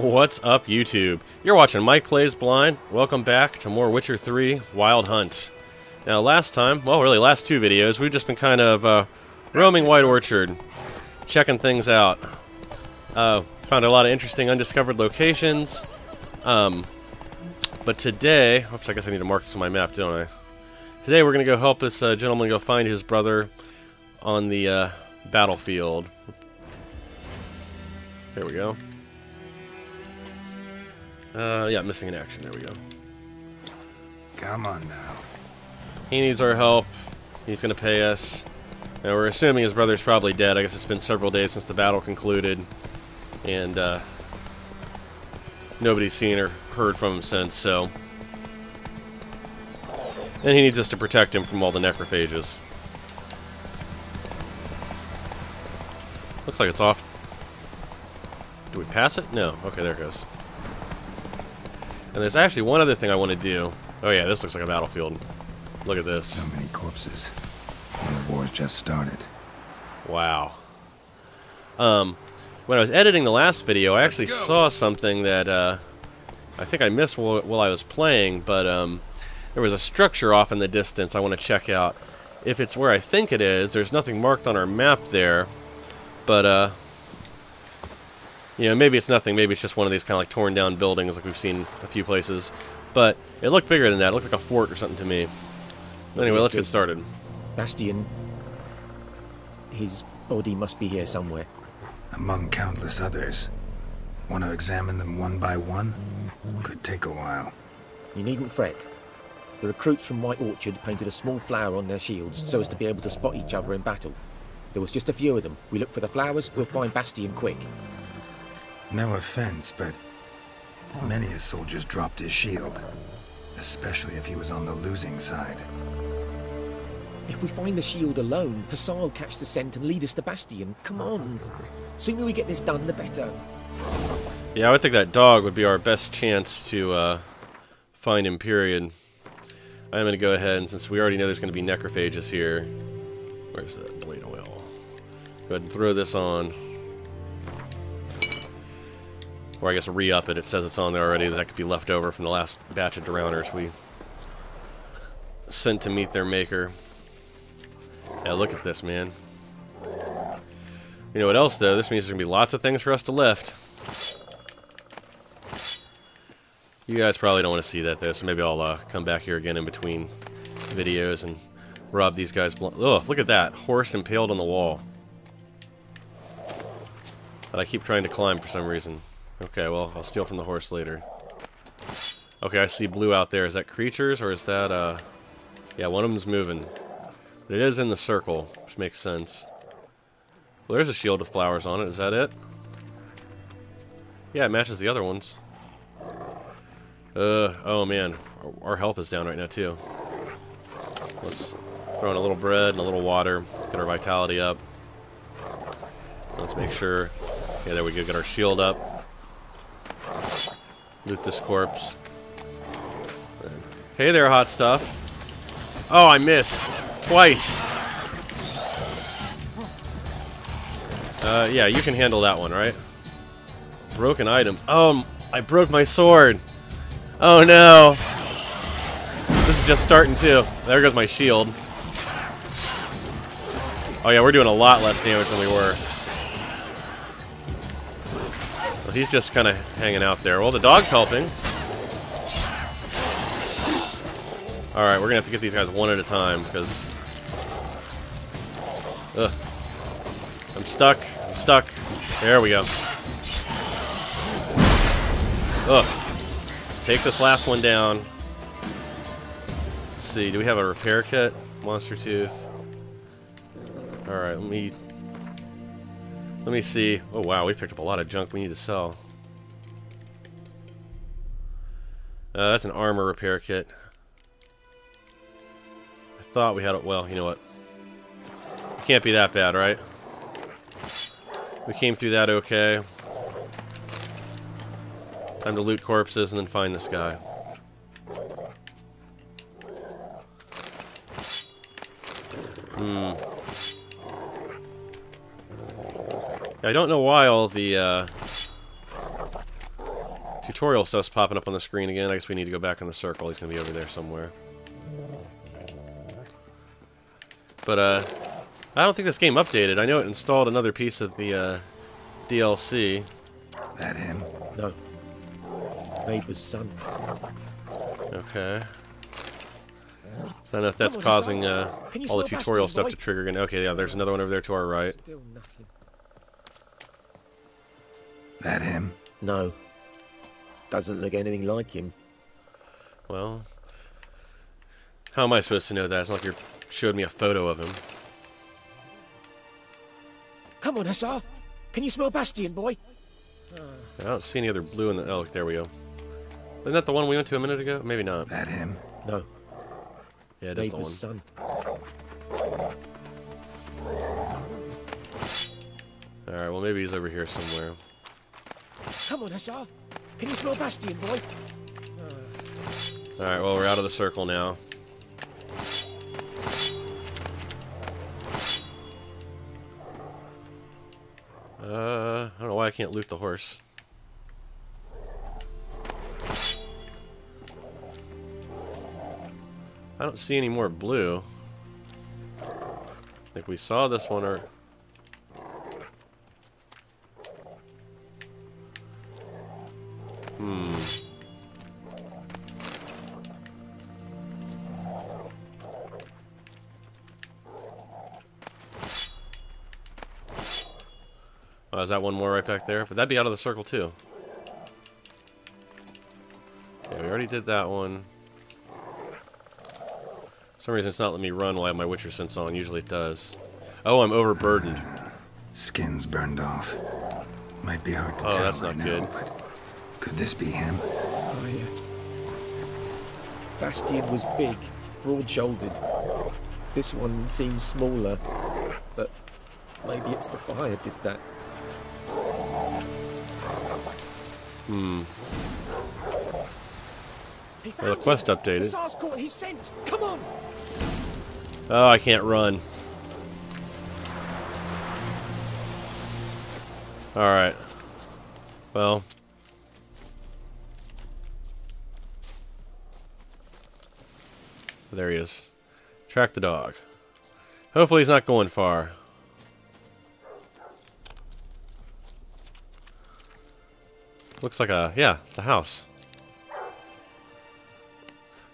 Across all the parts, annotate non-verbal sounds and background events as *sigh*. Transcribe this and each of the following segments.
What's up, YouTube? You're watching Mike Plays Blind. Welcome back to more Witcher 3 Wild Hunt. Now, last time, well, really, last two videos, we've just been kind of uh, roaming White Orchard, checking things out. Uh, found a lot of interesting undiscovered locations. Um, but today, oops, I guess I need to mark this on my map, don't I? Today we're going to go help this uh, gentleman go find his brother on the uh, battlefield. There we go. Uh, yeah, missing in action. There we go. Come on now. He needs our help. He's going to pay us. Now, we're assuming his brother's probably dead. I guess it's been several days since the battle concluded. And, uh, nobody's seen or heard from him since, so... And he needs us to protect him from all the necrophages. Looks like it's off. Do we pass it? No. Okay, there it goes. And there's actually one other thing I want to do. Oh yeah, this looks like a battlefield. Look at this. So many corpses. The war's just started. Wow. Um, when I was editing the last video, I actually saw something that uh, I think I missed while, while I was playing, but um, there was a structure off in the distance I want to check out. If it's where I think it is, there's nothing marked on our map there, but uh, you know, maybe it's nothing. Maybe it's just one of these kind of like torn down buildings like we've seen a few places. But it looked bigger than that. It looked like a fort or something to me. Anyway, let's get started. Bastion. His body must be here somewhere. Among countless others. Want to examine them one by one? Could take a while. You needn't fret. The recruits from White Orchard painted a small flower on their shields so as to be able to spot each other in battle. There was just a few of them. We look for the flowers, we'll find Bastion quick. No offense, but many a soldier's dropped his shield. Especially if he was on the losing side. If we find the shield alone, Hussar will catch the scent and lead us to Bastion. Come on. Sooner we get this done, the better. Yeah, I would think that dog would be our best chance to uh, find him, period. I'm going to go ahead, and since we already know there's going to be necrophages here... Where's that blade oil? Go ahead and throw this on. Or I guess re-up it. It says it's on there already. That could be left over from the last batch of drowners we sent to meet their maker. Yeah, look at this, man. You know what else, though? This means there's going to be lots of things for us to lift. You guys probably don't want to see that, though, so maybe I'll uh, come back here again in between videos and rob these guys. blind. Oh, look at that. Horse impaled on the wall. That I keep trying to climb for some reason. Okay, well, I'll steal from the horse later. Okay, I see blue out there. Is that creatures, or is that, uh... Yeah, one of them's moving. But it is in the circle, which makes sense. Well, there's a shield with flowers on it. Is that it? Yeah, it matches the other ones. Uh, oh man. Our, our health is down right now, too. Let's throw in a little bread and a little water. Get our vitality up. Let's make sure... Yeah, there we go. Get our shield up. Loot this corpse. Hey there, hot stuff. Oh, I missed. Twice. Uh, yeah, you can handle that one, right? Broken items. Oh, I broke my sword. Oh, no. This is just starting, too. There goes my shield. Oh, yeah, we're doing a lot less damage than we were. He's just kind of hanging out there. Well, the dog's helping. Alright, we're going to have to get these guys one at a time, because... Ugh. I'm stuck. I'm stuck. There we go. Ugh. Let's take this last one down. Let's see, do we have a repair kit? Monster Tooth. Alright, let me let me see. Oh wow, we picked up a lot of junk we need to sell. Uh, that's an armor repair kit. I thought we had it. Well, you know what? It can't be that bad, right? We came through that okay. Time to loot corpses and then find this guy. Hmm. I don't know why all the, uh, Tutorial stuff's popping up on the screen again. I guess we need to go back in the circle. He's going to be over there somewhere. But, uh, I don't think this game updated. I know it installed another piece of the, uh, DLC. That him? No. Neighbour's son. Okay. So I don't know if that's causing uh, all the smell tutorial stuff to trigger again. Okay, yeah, there's another one over there to our right. Still nothing. That him? No. Doesn't look anything like him. Well, how am I supposed to know that? It's not like you showed me a photo of him. Come on, Hussar. Can you smell Bastion, boy? I don't see any other blue in the... Oh, there we go. Isn't that the one we went to a minute ago? Maybe not. That him? No. Yeah, it is the one. Neighbour's son. Alright, well maybe he's over here somewhere. Come on, Hussar. Can you smell Bastion, boy? Alright, well we're out of the circle now. Uh, I don't know why I can't loot the horse. I don't see any more blue. I think we saw this one or... Is that one more right back there? But that'd be out of the circle too. Yeah, we already did that one. For some reason it's not letting me run while I have my Witcher sense on. Usually it does. Oh, I'm overburdened. Skin's burned off. Might be hard to Oh, tell that's right not now, good. but could this be him? Oh, yeah. Bastion was big, broad-shouldered. This one seems smaller, but maybe it's the fire did that. Hmm. Well, the quest updated. Hussar's caught his scent. Come on. Oh, I can't run. Alright. Well. There he is. Track the dog. Hopefully he's not going far. Looks like a, yeah, it's a house.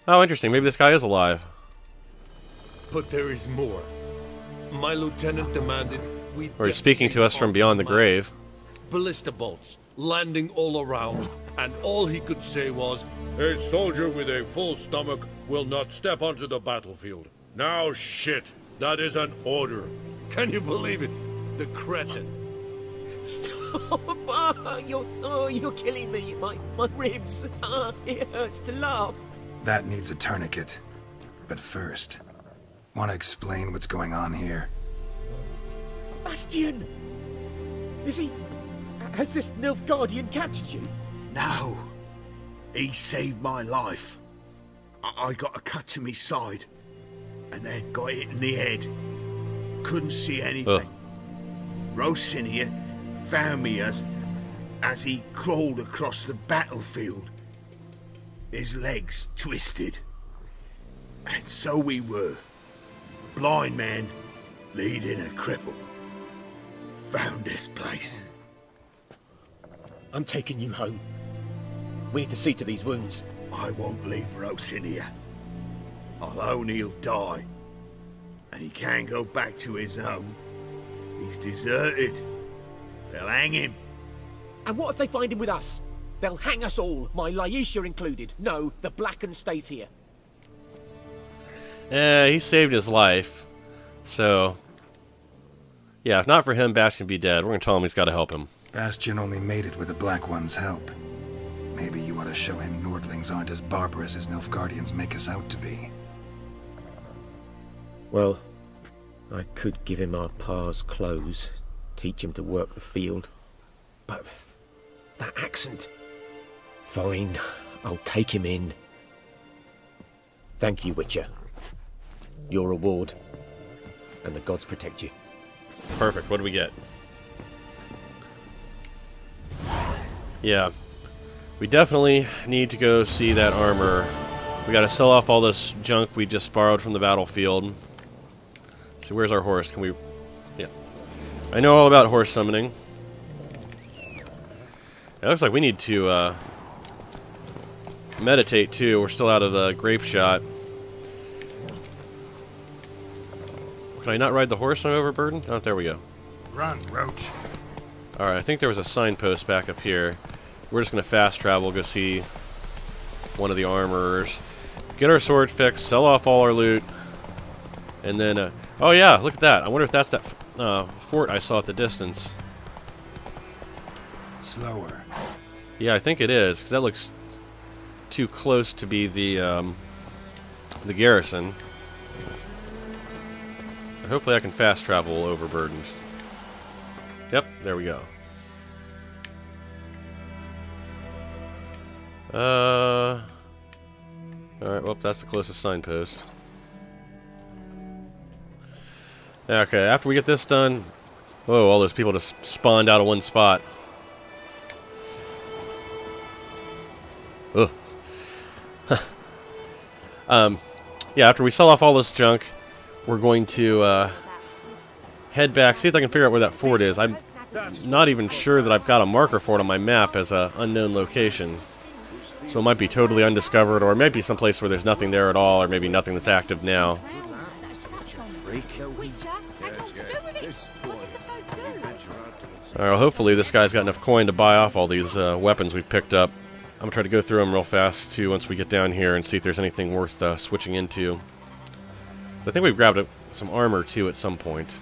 Oh, interesting. Maybe this guy is alive. But there is more. My lieutenant demanded we. Or he's speaking to us from beyond the grave. Ballista bolts landing all around, and all he could say was, "A soldier with a full stomach will not step onto the battlefield." Now, shit, that is an order. Can you believe it? The cretin. Stop! *laughs* Ah, you're, oh, you're killing me. My, my ribs. *laughs* Ah, it hurts to laugh. That needs a tourniquet. But first, want to explain what's going on here? Bastion! Is he... Has this Nilfgaardian captured you? No. He saved my life. I, I got a cut to my side, and then got hit in the head. Couldn't see anything. Rosin here found me as, as he crawled across the battlefield. His legs twisted. And so we were. Blind man leading a cripple. Found this place. I'm taking you home. We need to see to these wounds. I won't leave Rosin here. I'll own he'll die. And he can't go back to his home. He's deserted. They'll hang him. And what if they find him with us? They'll hang us all, my Laisha included. No, the Black One stays here. Eh, he saved his life. So, yeah, if not for him, Bastion would be dead. We're going to tell him he's got to help him. Bastion only made it with the Black One's help. Maybe you ought to show him Nordlings aren't as barbarous as Nilfgaardians make us out to be. Well, I could give him our pa's clothes, teach him to work the field. But that accent. Fine, I'll take him in. Thank you, Witcher. Your reward. And the gods protect you. Perfect. What do we get? Yeah. We definitely need to go see that armor. We gotta sell off all this junk we just borrowed from the battlefield. See, where's our horse? Can we... I know all about horse summoning. It looks like we need to, uh, meditate, too. We're still out of the grape shot. Can I not ride the horse when I'm overburdened? Oh, there we go. Run, Roach. Alright, I think there was a signpost back up here. We're just going to fast travel, go see one of the armorers. Get our sword fixed, sell off all our loot. And then, uh, oh yeah, look at that. I wonder if that's that uh, fort I saw at the distance. Slower. Yeah, I think it is, because that looks too close to be the, um, the garrison. Hopefully I can fast travel overburdened. Yep, there we go. Uh... Alright, well, that's the closest signpost. Okay, after we get this done... Whoa, all those people just spawned out of one spot. Ugh. *laughs* um, yeah, after we sell off all this junk, we're going to uh, head back, see if I can figure out where that fort is. I'm not even sure that I've got a marker for it on my map as a unknown location. So it might be totally undiscovered, or maybe someplace where there's nothing there at all, or maybe nothing that's active now. Alright, well, hopefully this guy's got enough coin to buy off all these uh, weapons we've picked up. I'm going to try to go through them real fast, too, once we get down here and see if there's anything worth uh, switching into. I think we've grabbed a, some armor, too, at some point.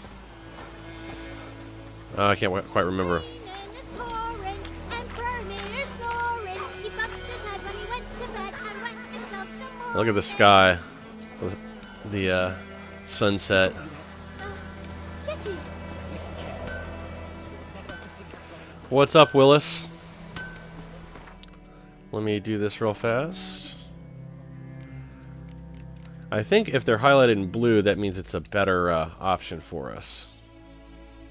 Uh, I can't quite remember. Look at the sky. The uh, sunset. What's up, Willis? Let me do this real fast. I think if they're highlighted in blue, that means it's a better uh, option for us.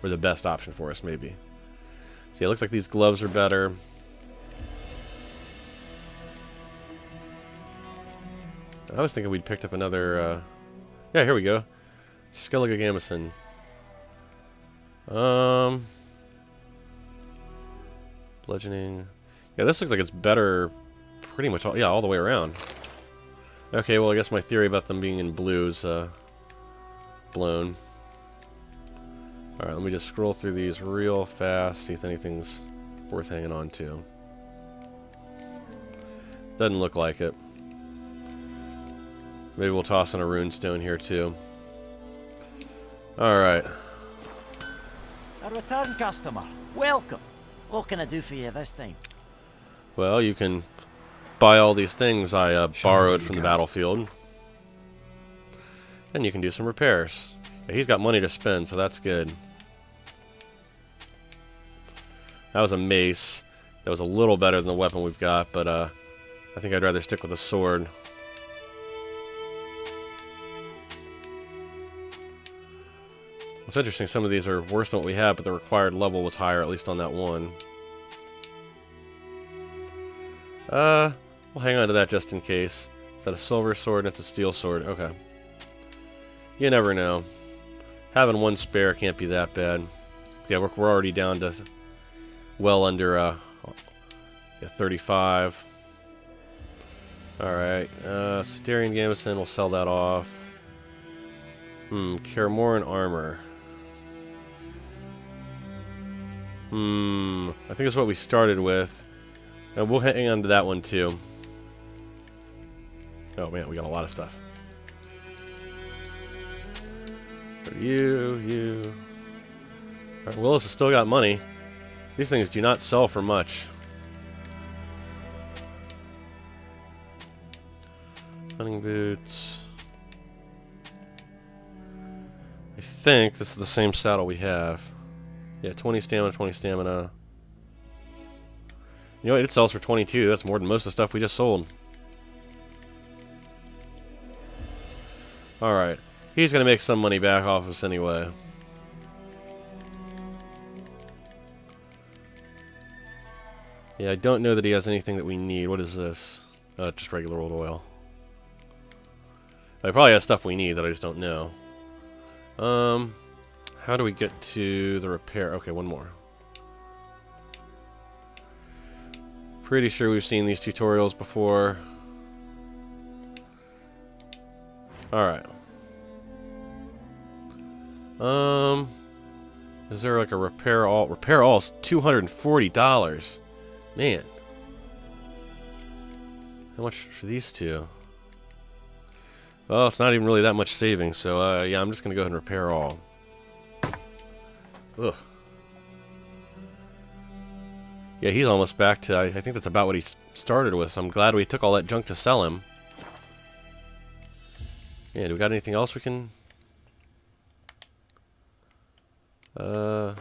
Or the best option for us, maybe. See, it looks like these gloves are better. I was thinking we'd picked up another, uh... Yeah, here we go. Skellige. Um... Bludgeoning. Yeah, this looks like it's better pretty much all, yeah, all the way around. Okay, well, I guess my theory about them being in blue is, uh, blown. Alright, let me just scroll through these real fast, see if anything's worth hanging on to. Doesn't look like it. Maybe we'll toss in a runestone here too. Alright. A return customer. Welcome. What can I do for you this time? Well, you can buy all these things I uh, borrowed from the battlefield. And you can do some repairs. He's got money to spend, so that's good. That was a mace. That was a little better than the weapon we've got, but uh, I think I'd rather stick with a sword. It's interesting, some of these are worse than what we have, but the required level was higher, at least on that one. Uh, we'll hang on to that just in case. Is that a silver sword? It's a steel sword. Okay. You never know. Having one spare can't be that bad. Yeah, we're, we're already down to well under uh, yeah, 35. Alright, uh, Styrian Gambeson, we'll sell that off. Hmm, Kaer Morhen armor. Hmm, I think it's what we started with. And we'll hang on to that one too. Oh man, we got a lot of stuff. You, you. Right, Willis has still got money. These things do not sell for much. Hunting boots. I think this is the same saddle we have. Yeah, 20 stamina, 20 stamina. You know what? It sells for 22. That's more than most of the stuff we just sold. Alright. He's going to make some money back off us anyway. Yeah, I don't know that he has anything that we need. What is this? Uh, just regular old oil. He probably has stuff we need that I just don't know. Um, how do we get to the repair? Okay, one more. Pretty sure we've seen these tutorials before. Alright. Um, is there like a repair all? Repair all is $240. Man. How much for these two? Well, it's not even really that much savings, so uh, yeah, I'm just going to go ahead and repair all. Ugh. Yeah, he's almost back to, I, I think that's about what he started with, so I'm glad we took all that junk to sell him. Yeah, do we got anything else we can... Uh...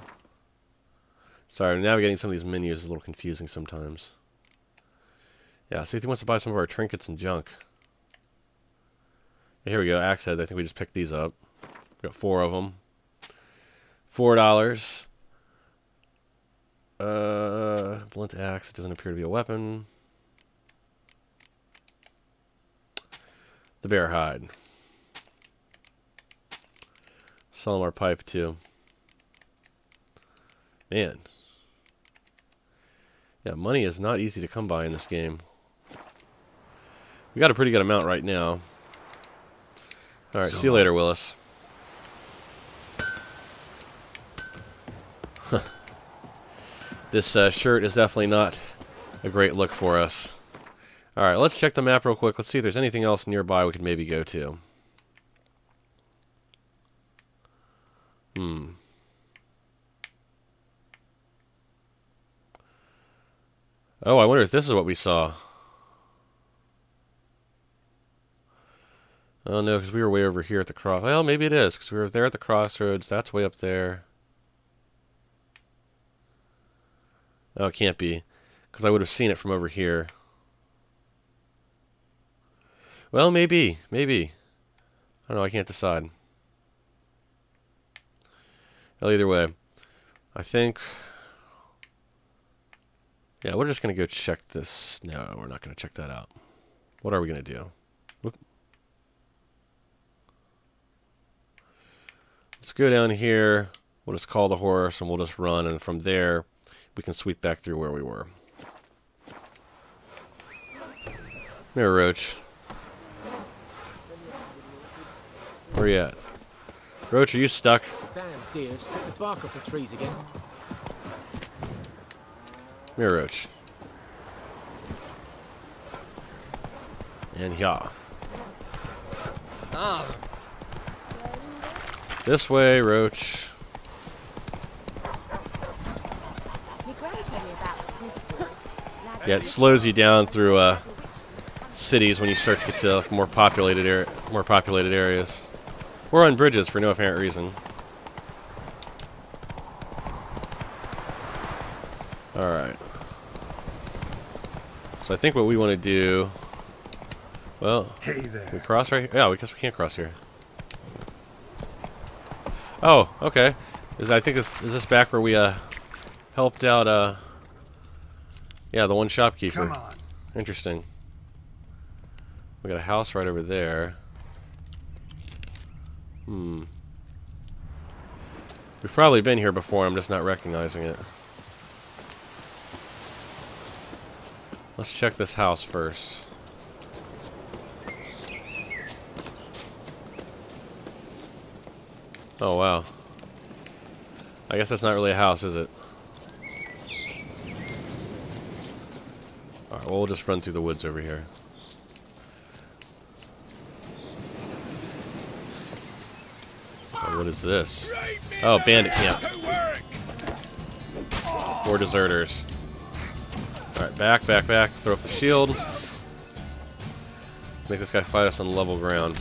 Sorry, navigating some of these menus is a little confusing sometimes. Yeah, see if he wants to buy some of our trinkets and junk. Here we go, axe head. I think we just picked these up. We got four of them. Four dollars. Uh, blunt axe. It doesn't appear to be a weapon. The bear hide. Our pipe too. Man. Yeah, money is not easy to come by in this game. We got a pretty good amount right now. Alright, so, see you later, Willis. This uh, shirt is definitely not a great look for us. Alright, let's check the map real quick. Let's see if there's anything else nearby we could maybe go to. Hmm. Oh, I wonder if this is what we saw. Oh no, because we were way over here at the cross. Well, maybe it is, because we were there at the crossroads. That's way up there. Oh, it can't be, because I would have seen it from over here. Well, maybe, maybe. I don't know, I can't decide. Well, either way, I think... Yeah, we're just going to go check this. No, we're not going to check that out. What are we going to do? Whoop. Let's go down here. We'll just call the horse and we'll just run. And from there, we can sweep back through where we were. Mirror Roach. Where you at? Roach, are you stuck? Damn deer, stick the bark off the trees again. Mirror Roach. And yeah. Ah. This way, Roach. Yeah, it slows you down through uh, cities when you start to get to like, more populated area, more populated areas. Or on bridges for no apparent reason. Alright. So I think what we want to do... Well, hey there. we cross right here? Yeah, we guess we can't cross here. Oh, okay. Is I think this is this back where we uh helped out uh yeah the one shopkeeper. Come on. Interesting. We got a house right over there. Hmm. We've probably been here before. I'm just not recognizing it. Let's check this house first. Oh, wow. I guess that's not really a house, is it? We'll just run through the woods over here. Oh, what is this? Oh, bandit camp. Four deserters. Alright, back, back, back. Throw up the shield. Make this guy fight us on level ground.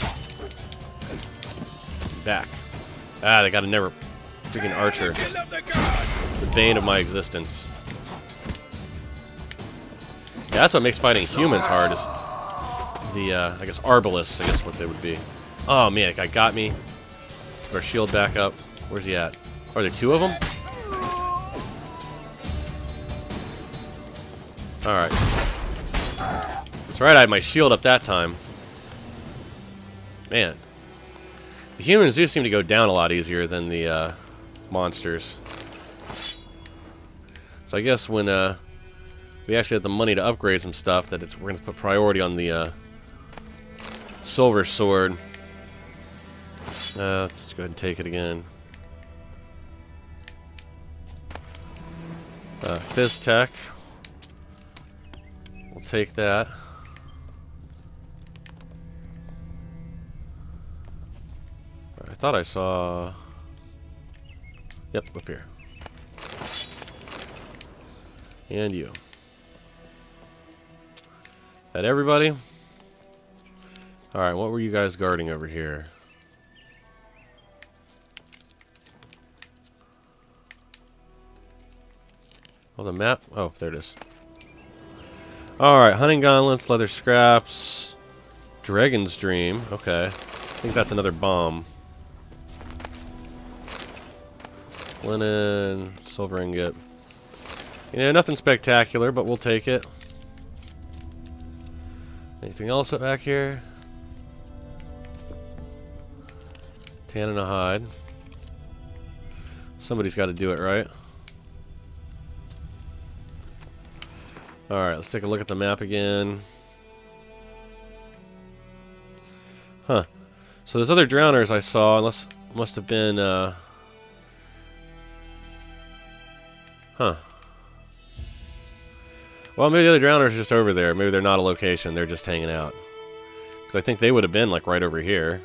Back. Ah, they got a never freaking archer. The bane of my existence. That's what makes fighting humans hard, is the, uh, I guess, Arbalists, I guess what they would be. Oh, man, that guy got me. Put our shield back up. Where's he at? Are there two of them? Alright. That's right, I had my shield up that time. Man. The humans do seem to go down a lot easier than the uh, monsters. So I guess when uh, we actually have the money to upgrade some stuff, that it's, we're going to put priority on the uh, silver sword. Uh, let's go ahead and take it again. Uh, Fizz Tech. We'll take that. I thought I saw... Yep, up here. And you. That everybody? Alright, what were you guys guarding over here? Oh, the map? Oh, there it is. Alright, hunting gauntlets, leather scraps, dragon's dream. Okay. I think that's another bomb. Linen, silver ingot. You know, nothing spectacular, but we'll take it. Anything else back here? Tan and a hide. Somebody's got to do it, right? Alright, let's take a look at the map again. Huh. So those other drowners I saw, unless must have been uh Huh. Well, maybe the other drowners are just over there. Maybe they're not a location. They're just hanging out. Because I think they would have been, like, right over here.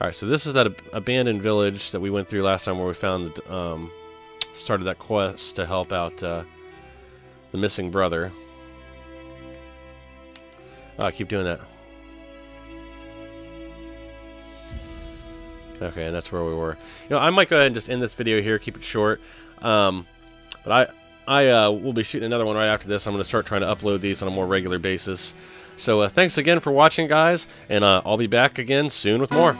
Alright, so this is that ab abandoned village that we went through last time where we found, the, um, started that quest to help out, uh, the missing brother. Oh, I keep doing that. Okay, and that's where we were. You know, I might go ahead and just end this video here, keep it short. Um, but I, I uh, will be shooting another one right after this. I'm going to start trying to upload these on a more regular basis. So uh, thanks again for watching, guys, and uh, I'll be back again soon with more.